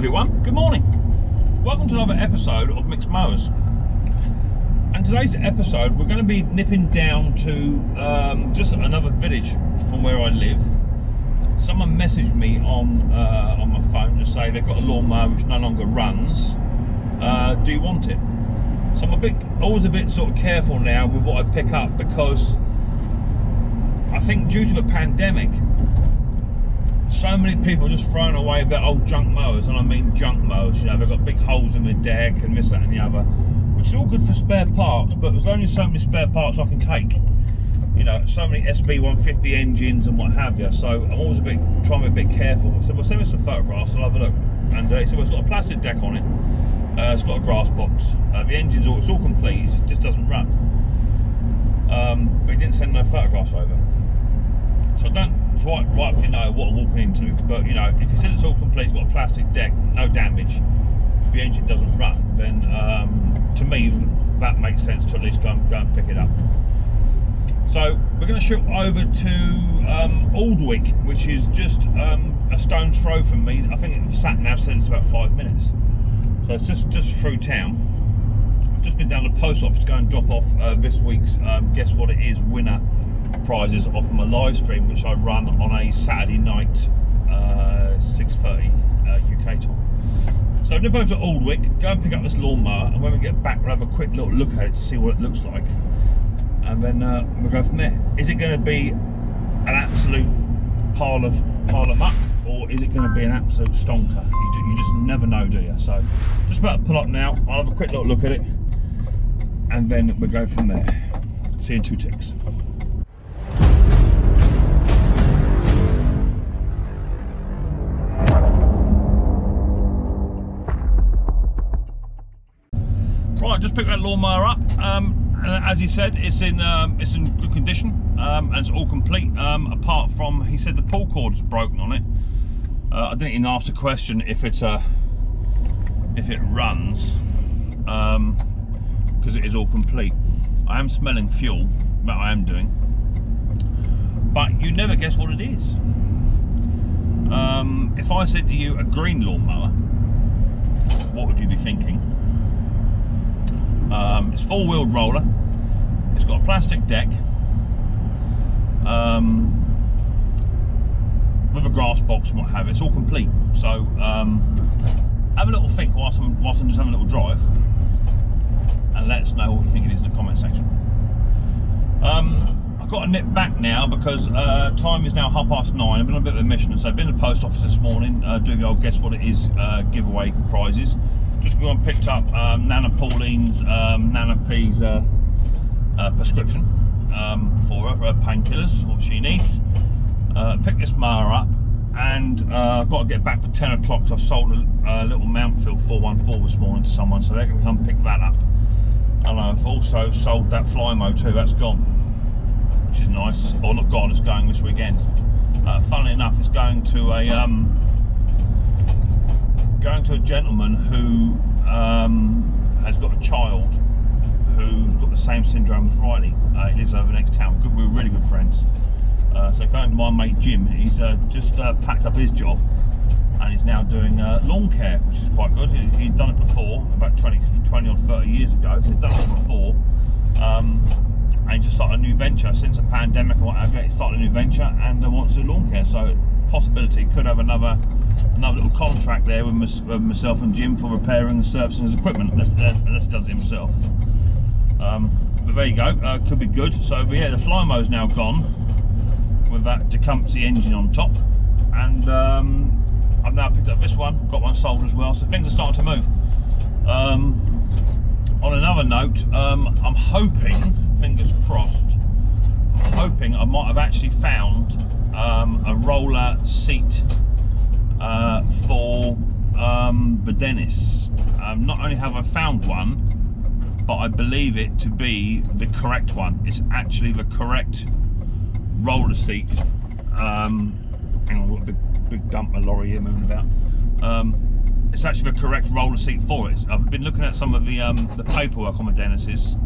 everyone, good morning. Welcome to another episode of Micks Mowers. And today's episode, we're going to be nipping down to um, just another village from where I live. Someone messaged me on uh, on my phone to say they've got a lawnmower which no longer runs. Uh, do you want it? So I'm a bit, always a bit sort of careful now with what I pick up because I think due to the pandemic, so many people just throwing away their old junk mowers, and I mean junk mowers. You know, they've got big holes in the deck and this, that, and the other, which is all good for spare parts. But there's only so many spare parts I can take. You know, so many SB150 engines and what have you. So I'm always a bit trying to be a bit careful. So we'll send me some photographs. I'll have a look. And uh, it's got a plastic deck on it. Uh, it's got a grass box. Uh, the engine's all it's all complete. It just, just doesn't run. Um, but he didn't send no photographs over. So I don't quite rightly know what I'm walking into, but you know, if he says it's all complete, it's got a plastic deck, no damage, the engine doesn't run, then um, to me that makes sense to at least go and, go and pick it up. So we're going to shoot over to um, Aldwick, which is just um, a stone's throw from me. I think sat now it's about five minutes, so it's just just through town. I've just been down to the post office to go and drop off uh, this week's um, guess what it is winner prizes off my live stream, which I run on a Saturday night, uh, 6.30 uh, UK time. So nip over to Aldwick, go and pick up this lawnmower, and when we get back, we'll have a quick little look at it to see what it looks like. And then uh, we'll go from there. Is it going to be an absolute pile of pile of muck, or is it going to be an absolute stonker? You, do, you just never know, do you? So just about to pull up now. I'll have a quick little look at it, and then we'll go from there. See you in two ticks. Just picked that lawnmower up. Um, and as he said, it's in um, it's in good condition um, and it's all complete. Um, apart from, he said the pull cord's broken on it. Uh, I didn't even ask the question if it's uh, if it runs because um, it is all complete. I am smelling fuel, but I am doing. But you never guess what it is. Um, if I said to you a green lawnmower, what would you be thinking? Um, it's four-wheeled roller. It's got a plastic deck um, with a grass box and what have. It's all complete. So um, have a little think whilst I'm, whilst I'm just having a little drive, and let us know what you think it is in the comment section. Um, I've got to nip back now because uh, time is now half past nine. I've been on a bit of a mission, so I've been to the post office this morning uh, doing the old guess what it is uh, giveaway prizes just gone and picked up um, Nana Pauline's um, Nana P's uh, uh, prescription um, for her, her painkillers, what she needs. Uh, picked this mower up and uh, I've got to get back for 10 o'clock so I've sold a, a, little Mountfield 414 this morning to someone so they can come pick that up. And I've also sold that Flymo too, that's gone, which is nice. Or not gone, it's going this weekend. Uh, funnily enough, it's going to a um, going to a gentleman who um, has got a child who's got the same syndrome as Riley. Uh, he lives over next town. Good, we're really good friends. Uh, so going to my mate Jim, he's uh, just uh, packed up his job and he's now doing uh, lawn care, which is quite good. He, he'd done it before, about 20, 20 or 30 years ago, so he'd done it before. Um, and he just started a new venture since the pandemic and what have you. He started a new venture and wants to do lawn care. So possibility could have another another little contract there with, myself and Jim for repairing and servicing his equipment, unless, unless he does it himself. Um, but there you go, uh, could be good. So yeah, the Flymo's now gone with that Tecumseh engine on top, and um, I've now picked up this one, got one sold as well. So things are starting to move. Um, on another note, um, I'm hoping, fingers crossed, I'm hoping I might have actually found um, a roller seat uh, for um, the Dennis. Um, not only have I found one, but I believe it to be the correct one. It's actually the correct roller seat. Um, hang on, what a big, big dumper lorry here moving about. Um, it's actually the correct roller seat for it. I've been looking at some of the um, the paperwork on the Dennis's,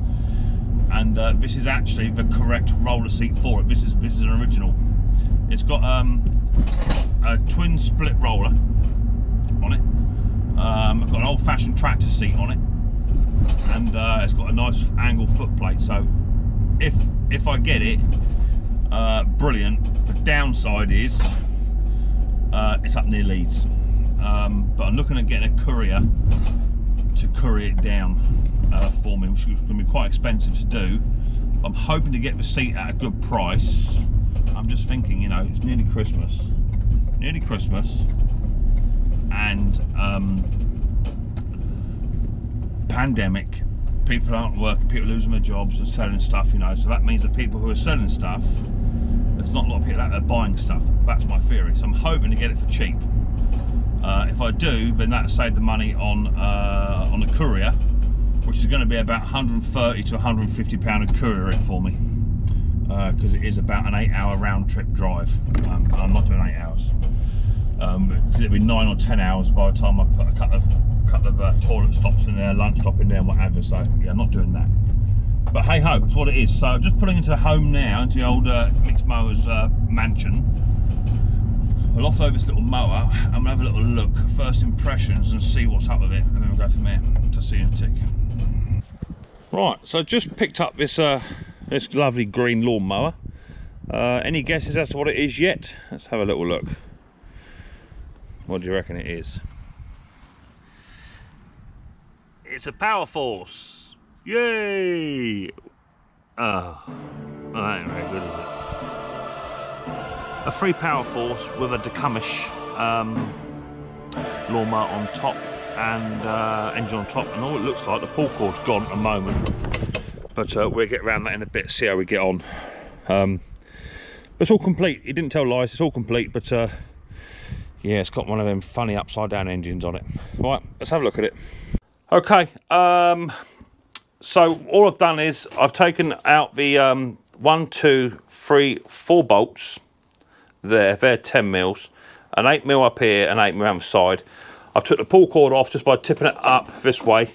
and uh, this is actually the correct roller seat for it. This is this is an original. It's got um, a twin split roller on it. Um, I've got an old-fashioned tractor seat on it, and uh, it's got a nice angle footplate. So if if I get it, uh, brilliant. The downside is uh, it's up near Leeds, um, but I'm looking at getting a courier to courier it down uh, for me, which is going to be quite expensive to do. I'm hoping to get the seat at a good price. I'm just thinking, you know, it's nearly Christmas, nearly Christmas, and um, pandemic. People aren't working, people losing their jobs and selling stuff, you know. So that means the people who are selling stuff, there's not a lot of people out there buying stuff. That's my theory. So I'm hoping to get it for cheap. Uh, if I do, then that'll save the money on uh, on the courier, which is going to be about 130 to 150 pound a courier for me, because uh, it is about an eight-hour round trip drive. Um, I'm not doing eight hours. Um, it'll be nine or ten hours by the time I put a couple of couple of uh, toilet stops in there, lunch stop in there, and whatever. So yeah, I'm not doing that. But hey ho, it's what it is. So I'm just pulling into home now, into the old uh, Micks Mowers uh, mansion. We'll off over this little mower and we'll have a little look, first impressions, and see what's up with it, and then we'll go from there to see in a tick. Right, so just picked up this uh, this lovely green lawnmower. Uh, any guesses as to what it is yet? Let's have a little look. What do you reckon it is? It's a Power Force. Yay! Oh, that ain't very good, is it? A free Power Force with a Decamish um, lawnmower on top and uh, engine on top, and all it looks like the pull cord's gone at the moment. But uh, we'll get around that in a bit, see how we get on. Um, it's all complete. He didn't tell lies. It's all complete, but uh, yeah, it's got one of them funny upside down engines on it. Right, let's have a look at it. Okay, um, so all I've done is I've taken out the um, one, two, three, four bolts there, they're 10 mils, an 8 mil up here and 8 mil on the side. I've took the pull cord off just by tipping it up this way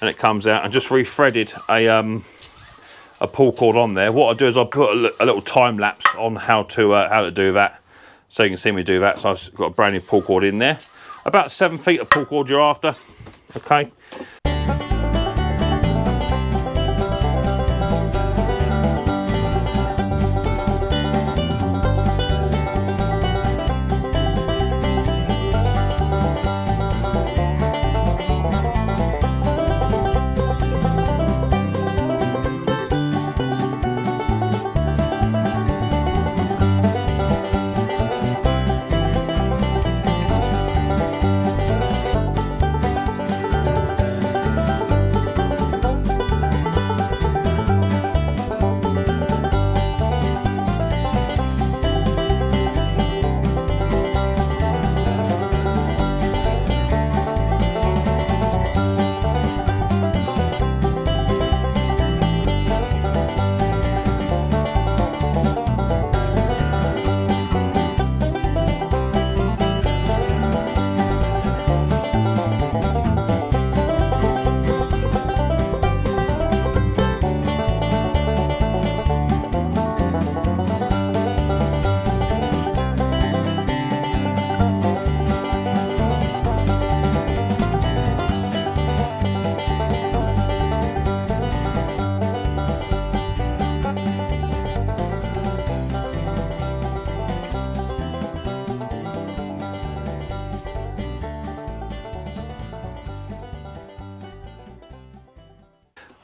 and it comes out and just rethreaded a um, a pull cord on there. What I do is I put a, a, little time lapse on how to uh, how to do that so you can see me do that. So I've got a brand new pull cord in there. About seven feet of pull cord you're after okay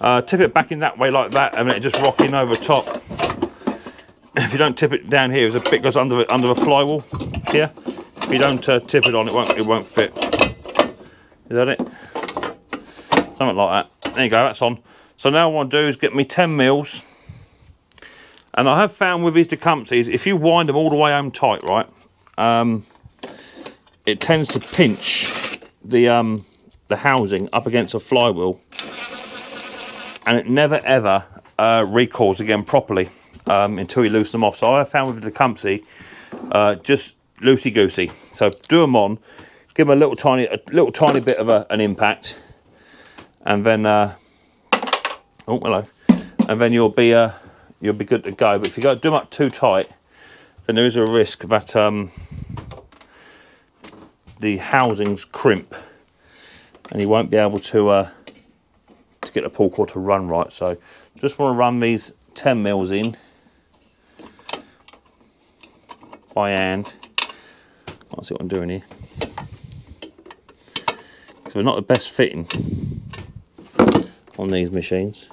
Uh, tip it back in that way like that and it just rocking over top. If you don't tip it down here, there's a bit goes under under the flywheel here. If you don't uh, tip it on, it won't it won't fit. Is that it? Something like that. There you go. That's on. So now what I do is get me 10 mils. And I have found with these Tecumsehs, if you wind them all the way home tight, right, um, it tends to pinch the um, the housing up against a flywheel and it never ever uh, recoils again properly um, until you loosen them off. So I found with the Tecumseh, uh, just loosey goosey. So do them on, give them a little tiny, a little tiny bit of a, an impact, and then uh, oh hello, and then you'll be uh, you'll be good to go. But if you go do them up too tight, then there is a risk that um, the housings crimp and you won't be able to uh, to get the pull cord to run right. So just want to run these 10 mils in by hand. Let's see what I'm doing here. So we're not the best fitting on these machines.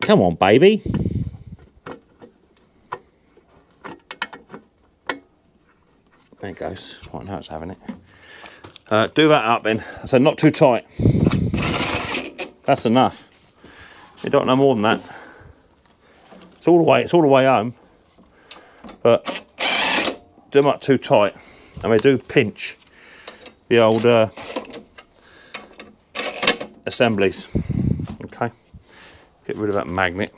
Come on, baby. There it goes. Right, now it's having it. Uh, do that up then. So not too tight. That's enough. You don't know more than that. It's all the way. It's all the way home. But do not too tight, and we do pinch the old uh, assemblies. Okay. Get rid of that magnet.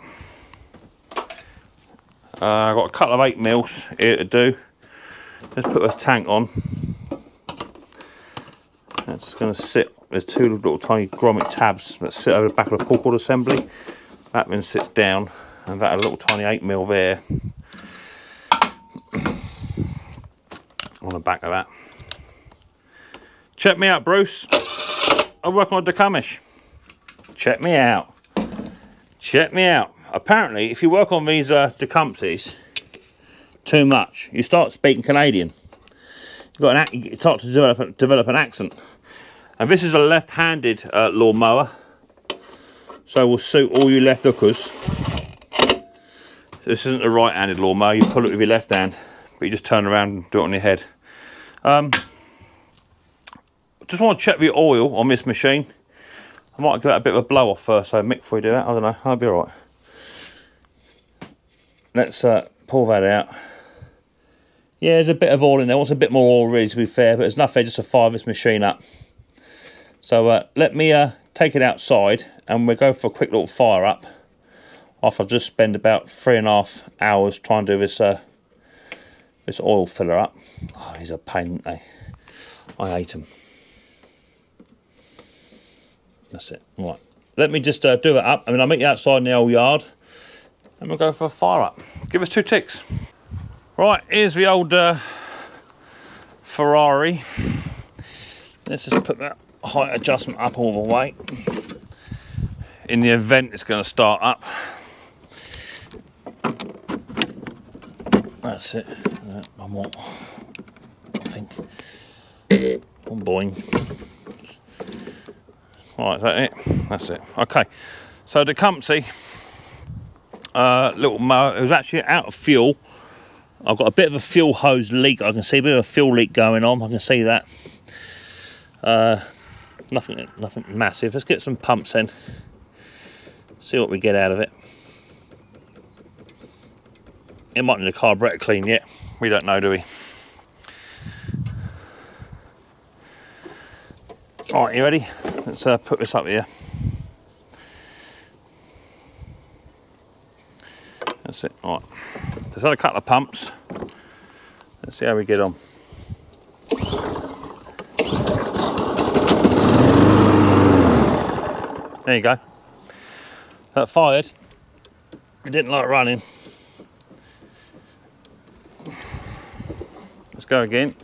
Uh, I've got a couple of eight mils here to do. Let's put this tank on. That's just going to sit. There's two little tiny grommet tabs that sit over the back of the pull cord assembly. That then sits down, and that little tiny 8 mil there on the back of that. Check me out, Bruce. I work on a Dakamish. Check me out. Check me out. Apparently, if you work on these uh, too much, you start speaking Canadian. You've got an, you start to develop, develop an accent. And this is a left-handed uh, lawnmower. So will suit all you left hookers. This isn't a right-handed lawnmower. You pull it with your left hand, but you just turn around and do it on your head. Um, just want to check the oil on this machine. I might give it a bit of a blow off first, so Mick, before you do that, I don't know, I'll be alright. Let's uh, pull that out. Yeah, there's a bit of oil in there. Wants a bit more oil, really, to be fair, but there's there just to fire this machine up. So uh, let me uh, take it outside and we'll go for a quick little fire up after I just spend about three and a half hours trying to do this uh, this oil filler up. Oh, he's a pain, eh? I hate him. That's it. Right. Let me just uh, do it up. I mean, I'll meet you outside in the old yard and we'll go for a fire up. Give us two ticks. Right, here's the old uh, Ferrari. Let's just put that height adjustment up all the way. In the event it's going to start up. That's it. One more. I think. One boing. Right, is that it? That's it. Okay. So the Tecumseh uh, little mower, it was actually out of fuel. I've got a bit of a fuel hose leak. I can see a bit of a fuel leak going on. I can see that. Uh, nothing, nothing massive. Let's get some pumps in. See what we get out of it. It might need a carburetor clean yet. We don't know, do we? All right, you ready? Let's uh, put this up here. That's it. All right. There's had a couple of pumps. Let's see how we get on. There you go. That fired. It didn't like running. Let's go again.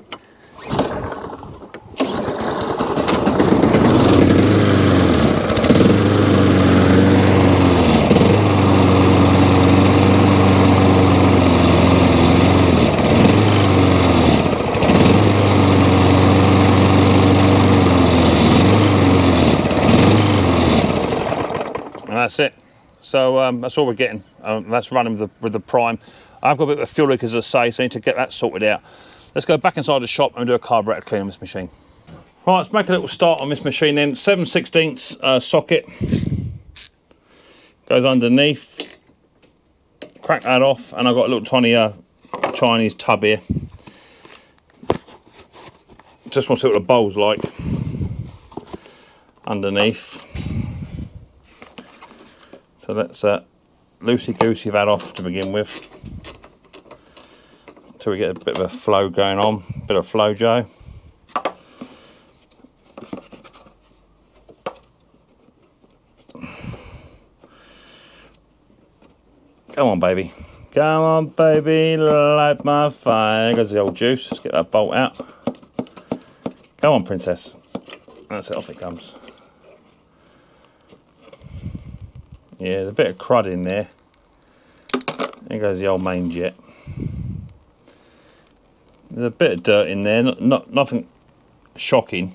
That's it. So um, that's all we're getting. Um, that's running with the, with the prime. I've got a bit of fuel leak, as I say, so I need to get that sorted out. Let's go back inside the shop and do a carburetor clean on this machine. Right, let's make a little start on this machine then. 7 16 uh, socket goes underneath. Crack that off, and I've got a little tiny uh, Chinese tub here. Just want to see what the bowl's like underneath. So let's uh, loosey-goosey that off to begin with. Until we get a bit of a flow going on, a bit of flow, Joe. Come on, baby. Come on, baby, light my fire. There's the old juice. Let's get that bolt out. Go on, princess. That's it, off it comes. Yeah, there's a bit of crud in there. There goes the old main jet. There's a bit of dirt in there, not, not nothing shocking.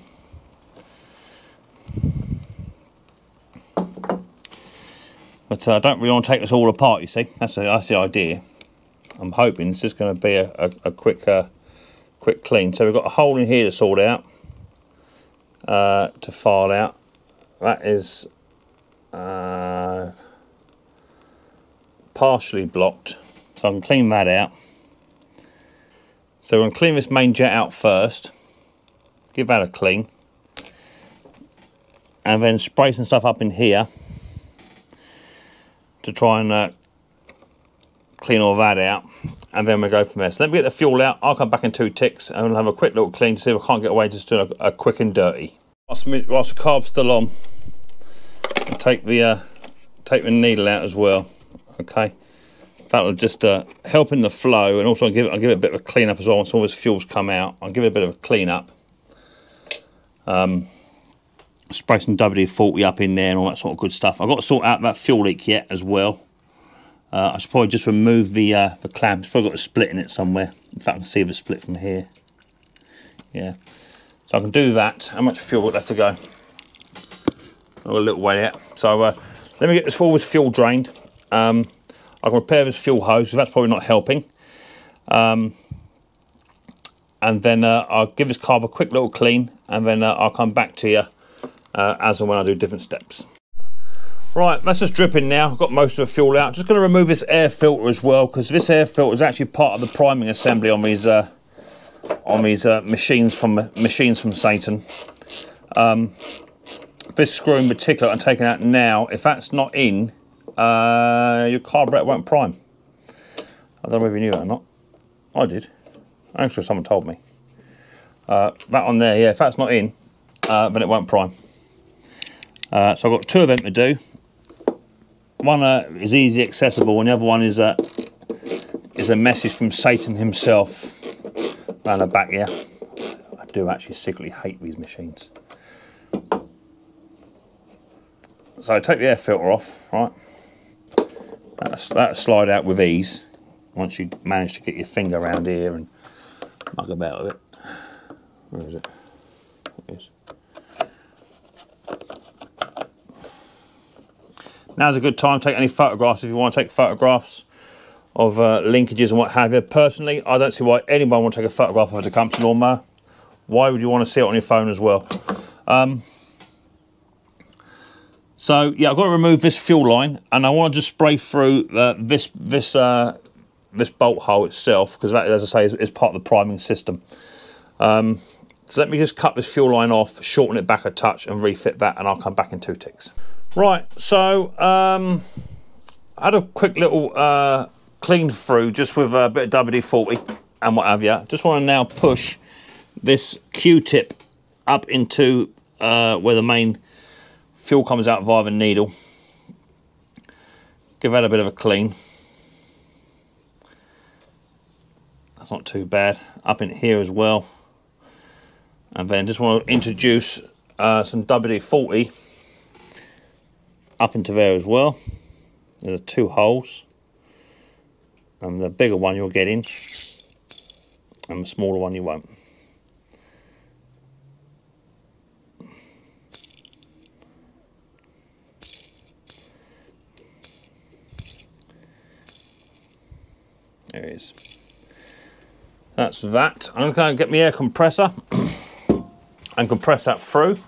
But uh, I don't really want to take this all apart, you see. That's the, that's the idea. I'm hoping this is going to be a, a, a quick uh, quick clean. So we've got a hole in here to sort out, uh, to file out. That is uh, partially blocked, so I can clean that out. So we're going to clean this main jet out first, give that a clean, and then spray some stuff up in here to try and uh, clean all that out and then we go from there. So let me get the fuel out. I'll come back in two ticks and we'll have a quick little clean to see if I can't get away just doing a, a quick and dirty. Whilst, whilst the carb's still on, take the uh, take the needle out as well. Okay, that'll just uh, help in the flow and also I'll give it I'll give it a bit of a clean up as well. Once all this fuel's come out, I'll give it a bit of a clean up. Um, spray some WD-40 up in there and all that sort of good stuff. I've got to sort out that fuel leak yet as well. Uh, I should probably just remove the uh, the clamp. It's probably got a split in it somewhere. In fact, I can see the split from here. Yeah. So I can do that. How much fuel left to go? Oh, a little way yet. So uh, let me get this forward fuel drained. Um, I can repair this fuel hose, so that's probably not helping. Um, and then uh, I'll give this carb a quick little clean, and then uh, I'll come back to you uh, as and when I do different steps. Right, that's just dripping now. I've got most of the fuel out. Just going to remove this air filter as well because this air filter is actually part of the priming assembly on these uh, on these uh, machines from machines from Satan. Um, this screw in particular I'm taking out now. If that's not in, uh, your carburetor won't prime. I don't know if you knew that or not. I did. I'm sure someone told me. Uh, that on there, yeah, if that's not in, uh, then it won't prime. Uh, so I've got two of them to do one uh, is easy accessible and the other one is a, is a message from Satan himself around the back here. I do actually secretly hate these machines. So I take the air filter off, right? That'll, slide out with ease once you manage to get your finger around here and mug about with it. Where is it? Is. Now's a good time to take any photographs if you want to take photographs of uh, linkages and what have you. Personally, I don't see why anyone would take a photograph of a Tecumseh lawnmower. Why would you want to see it on your phone as well? Um, so yeah, I've got to remove this fuel line, and I want to just spray through uh, this this uh, this bolt hole itself because that, as I say, is, is, part of the priming system. Um, so let me just cut this fuel line off, shorten it back a touch, and refit that, and I'll come back in two ticks. Right, so um, I had a quick little uh, clean through just with a bit of WD-40 and what have you. Just want to now push this Q-tip up into uh, where the main fuel comes out via the needle. Give that a bit of a clean. That's not too bad. Up in here as well. And then just want to introduce uh, some WD-40 up into there as well. There's two holes. And the bigger one you'll get in, and the smaller one you won't. There it is. That's that. I'm going to get my air compressor and compress that through.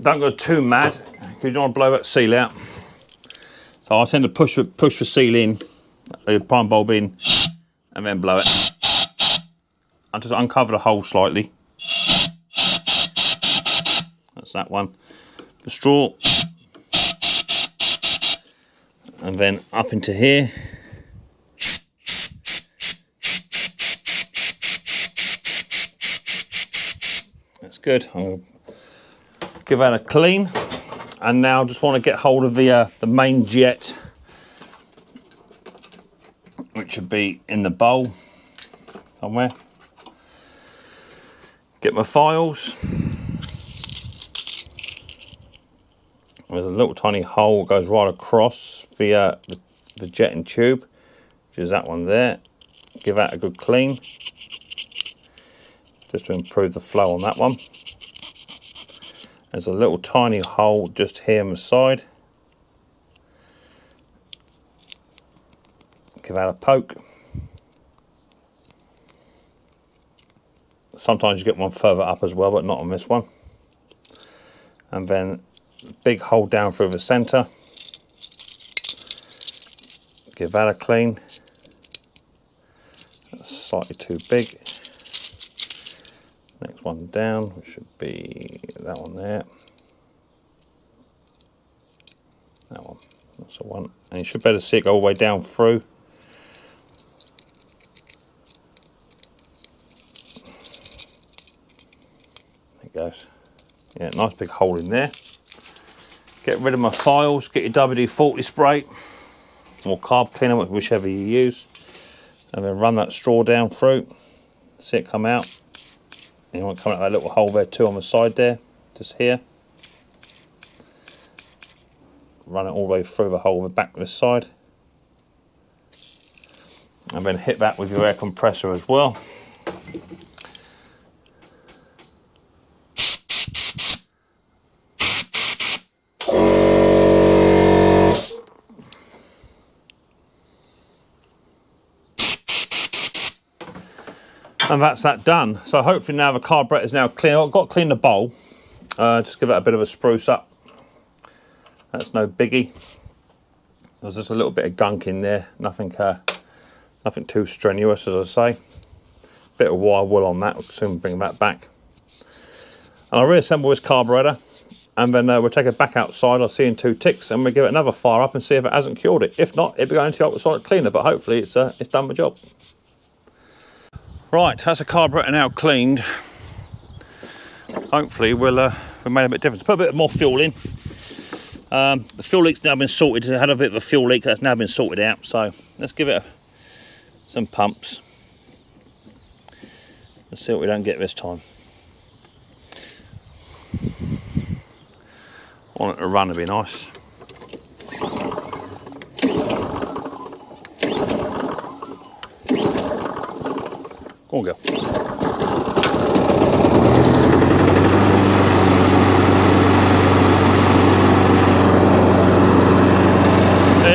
Don't go too mad because you don't want to blow that seal out. So I tend to push push the seal in, the prime bulb in, and then blow it. I just uncover the hole slightly. That's that one. The straw. And then up into here. Good. I'll give that a clean and now just want to get hold of the uh, the main jet which should be in the bowl somewhere Get my files. There's a little tiny hole that goes right across via the, the jetting tube, which is that one there. Give that a good clean, just to improve the flow on that one. There's a little tiny hole just here on the side. Give that a poke. Sometimes you get one further up as well, but not on this one. And then big hole down through the center. Give that a clean. That's slightly too big. One down, which should be that one there. That one, that's the one. And you should better see it go all the way down through. There it goes. Yeah, nice big hole in there. Get rid of my files, get your WD-40 spray or carb cleaner, whichever you use. And then run that straw down through. See it come out. And you want to come out that little hole there too on the side there, just here. Run it all the way through the hole the back of this side. And then hit that with your air compressor as well. And that's that done. So hopefully now the carburetor is now clean. I've got to clean the bowl. Uh, just give it a bit of a spruce up. That's no biggie. There's just a little bit of gunk in there. Nothing, uh, nothing too strenuous, as I say. Bit of wire wool on that. We'll soon bring that back. And I'll reassemble this carburetor. And then uh, we'll take it back outside. I'll see in two ticks, and we'll give it another fire up and see if it hasn't cured it. If not, it'll be going to the ultrasonic cleaner. But hopefully, it's uh, it's done the job. Right, that's the carburetor now cleaned. Hopefully we'll, uh, we'll made a bit of difference. Put a bit more fuel in. Um, the fuel leak's now been sorted. It had a bit of a fuel leak that's now been sorted out. So let's give it a, some pumps. Let's see what we don't get this time. I want it to run to be nice. There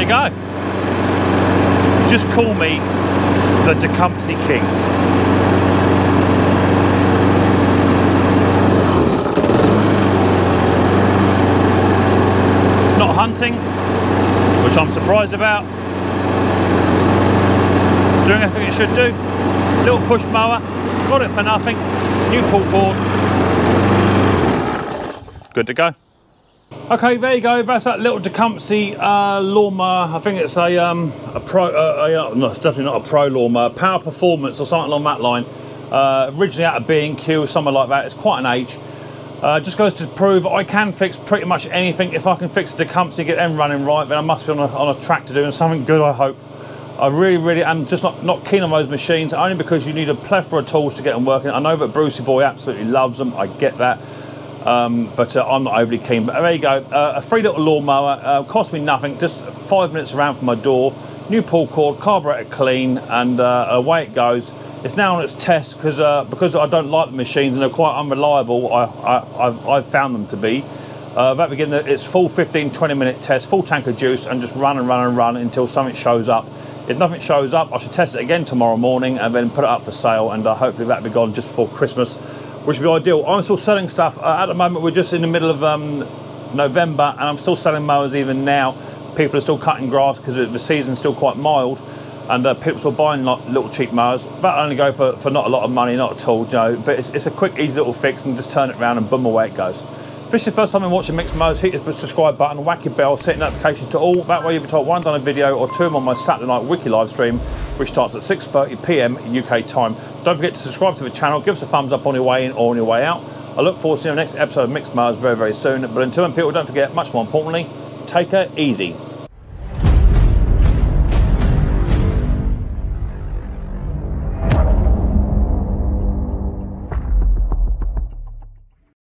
you go. Just call me the Tecumseh King. Not hunting, which I'm surprised about. Doing everything it should do little push mower, got it for nothing, new pull cord, good to go. Okay, there you go. That's that little Tecumseh uh, lawnmower. I think it's a um, a pro. Uh, a, uh, no, it's definitely not a pro lawnmower. Power Performance or something along that line. Uh, originally out of B&Q, or something like that. It's quite an age. Uh, just goes to prove I can fix pretty much anything. If I can fix the Tecumseh, get them running right, then I must be on a, on a track to doing something good. I hope. I really, really am just not, not keen on those machines, only because you need a plethora of tools to get them working. I know that Brucey Boy absolutely loves them, I get that. Um, but uh, I'm not overly keen. But there you go, uh, a free little lawnmower, uh, cost me nothing, just five minutes around from my door, new pull cord, carburetor clean, and uh, away it goes. It's now on its test because uh, because I don't like the machines and they're quite unreliable. I, I, I've, I've found them to be. Uh, that begin the, its full 15 20 minute test, full tank of juice, and just run and run and run until something shows up. If nothing shows up, I should test it again tomorrow morning and then put it up for sale, and uh, hopefully that'll be gone just before Christmas, which would be ideal. I'm still selling stuff. Uh, at the moment, we're just in the middle of um, November, and I'm still selling mowers even now. People are still cutting grass because the season's still quite mild, and uh, people are still buying little cheap mowers. That only go for, for not a lot of money, not at all, you know, but it's, it's a quick, easy little fix, and just turn it around and boom, away it goes. If this is the first time you're watching Micks Mowers, hit the subscribe button, whack your bell, set notifications to all. That way you'll be told one done a video or two on my Saturday night wiki live stream, which starts at 6.30pm UK time. Don't forget to subscribe to the channel, give us a thumbs up on your way in or on your way out. I look forward to seeing the next episode of Micks Mowers very, very soon. But until then, people, don't forget, much more importantly, take it easy.